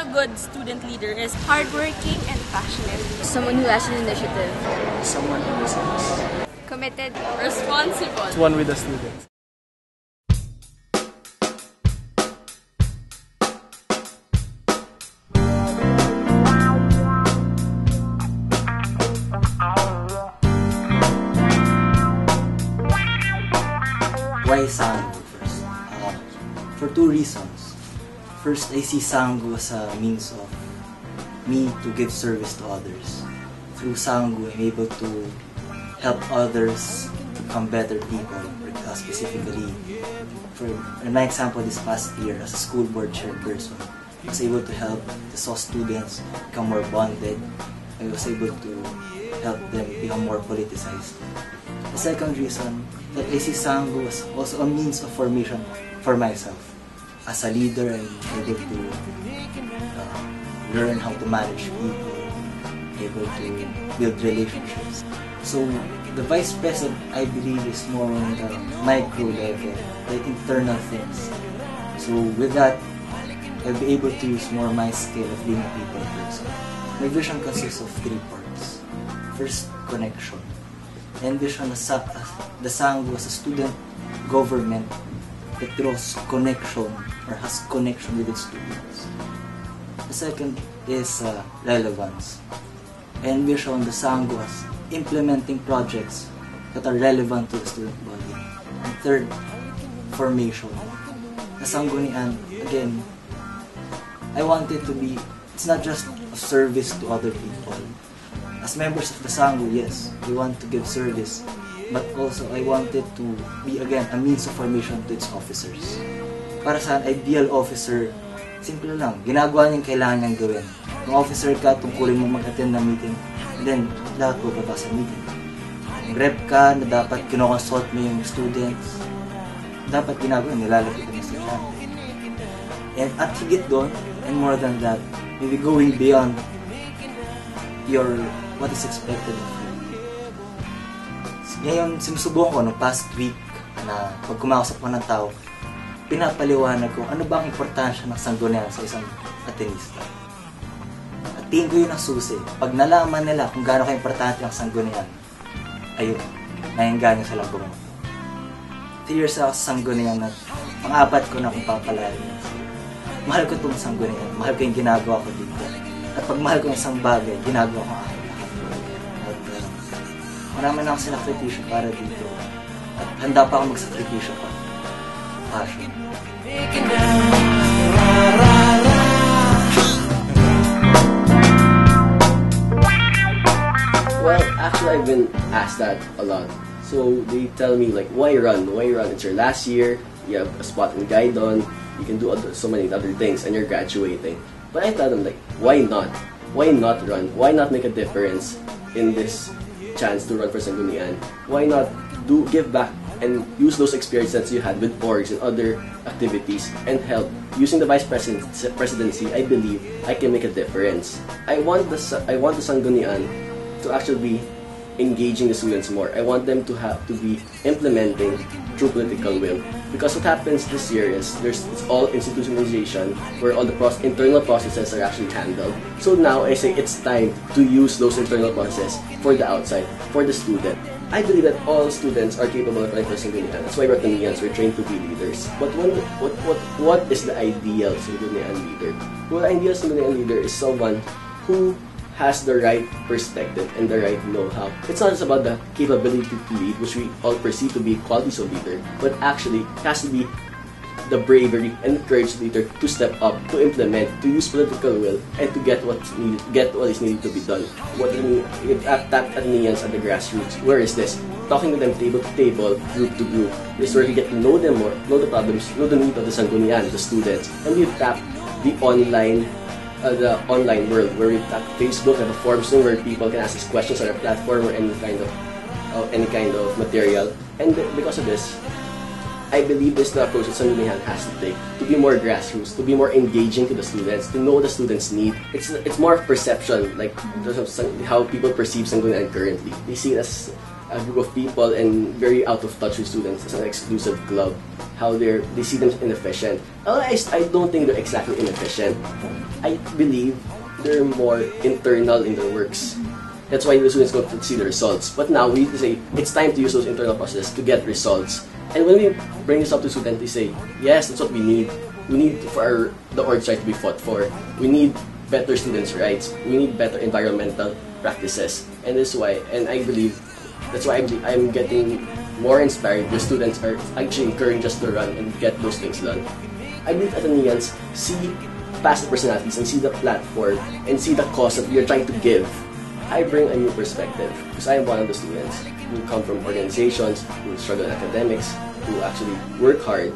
to good student leader is hardworking and passionate, Someone who has an initiative. Someone who listens. Committed. responsible, It's one with the students. Why Sanggu first? Uh, for two reasons. First, I see Sanggu as a means of me to give service to others. Through Sanggu, I'm able to help others become better people. Uh, specifically, for my example this past year as a school board chairperson, I was able to help the SAW students become more bonded. I was able to help them become more politicized. The second reason that I see Sanggu as also a means of formation for myself. As a leader, I'm able to uh, learn how to manage people, able to build relationships. So the vice president, I believe, is more on the micro level, the internal things. So with that, I'll be able to use more my skill of being a people person. My vision consists of three parts. First, connection. Envision the Sanggu as a student government that draws connection or has connection with its students. The second is uh, relevance. I envision the Sanggu as implementing projects that are relevant to the student body. And third, formation. The Sanggunian, again, I want it to be, it's not just a service to other people. As members of the Sanggu, yes, we want to give service, but also I want it to be, again, a means of formation to its officers. Para sa ideal officer, simple lang, ginagawa niya yung kailangan niyang gawin. Kung officer ka, tungkulin mo mag-attend ng meeting, and then lahat bubaba sa meeting. Kung rep ka, na dapat kinokonsult mo yung students, dapat ginagawa, nilalapit mo sa channel. And at higit doon, and more than that, maybe going beyond your what is expected of. Ngayon, sinusubukan ko no past week na pag kumausap ko ng tao, pinapaliwanag ko ano ba ang importansya ng sanggunian sa isang atenista. At tingin ko yun ang susi. Pag nalaman nila kung gaano ka-importante ang sanggunian, ayun, naingganyo silang bumunta. Three years ako sa sanggunian at pang-apat ko na kung papalarin. Mahal ko itong sanggunian. Mahal ko yung ginagawa ko dito. At pag mahal ko yung isang bagay, ginagawa ko ang marami na para dito. At handa pa pa. Passion. Well, actually, I've been asked that a lot. So they tell me like, why run? Why run? It's your last year. You have a spot in Guidon. You can do other, so many other things, and you're graduating. But I tell them like, why not? Why not run? Why not make a difference in this chance to run for Sanggunian? Why not do give back and use those experiences you had with orgs and other activities and help? Using the vice president presidency i believe i can make a difference. I want the i want the sanggunian to actually be engaging the students more. I want them to have to be implementing true political will because what happens this year is there's it's all institutionalization where all the proce- internal processes are actually handled so now i say it's time to use those internal processes for the outside for the student I believe that all students are capable of for Sanggunian. That's why Rotanians were trained to be leaders. But when, what, what, what is the ideal Sanggunian leader? Well, the ideal Sanggunian leader is someone who has the right perspective and the right know-how. It's not just about the capability to lead, which we all perceive to be qualities of leader, but actually it has to be the bravery and the courage leader to step up, to implement, to use political will, and to get what's needed, get what is needed to be done. What at that at the grassroots. Where is this? Talking to them table to table, group to group. This is where you get to know them more, know the problems, know the need of the Sanggunian, the students, and we tap the online uh, the online world where we tap Facebook and the forums where people can ask us questions on our platform or any kind of uh, any kind of material. And because of this, I believe this is the approach that Sanggunian has to take to be more grassroots, to be more engaging to the students, to know the students need. It's it's more of perception, like how people perceive Sanggunian currently. They see it as a group of people and very out of touch with students, as an exclusive club. How they're they see them inefficient. I, I don't think they're exactly inefficient. I believe they're more internal in their works. That's why the students don't see the results. But now we say it's time to use those internal processes to get results. And when we bring this up to students, they say, yes, that's what we need. We need for our, the org chart to be fought for. We need better students' rights. We need better environmental practices. And this is why, and I believe, that's why I'm, I'm getting more inspired. The students are actually encouraging just to run and get those things done. I believe Ateneans see past personalities and see the platform and see the cause that are trying to give. I bring a new perspective because I am one of the students who come from organizations who struggle in academics, who actually work hard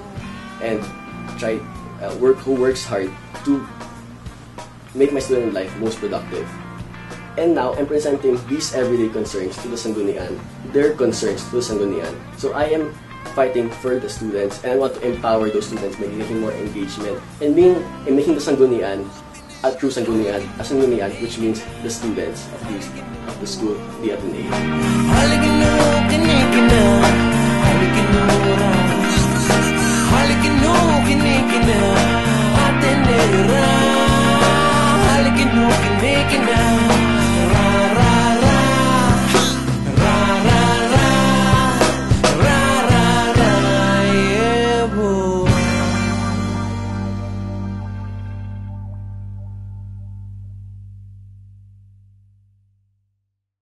and try uh, work who works hard to make my student life most productive. And now I'm presenting these everyday concerns to the Sanggunian, their concerns to the Sanggunian. So I am fighting for the students and I want to empower those students by giving more engagement and being and making the Sanggunian a true Sanggunian, a which means the students of the, of the school, the Ateneo.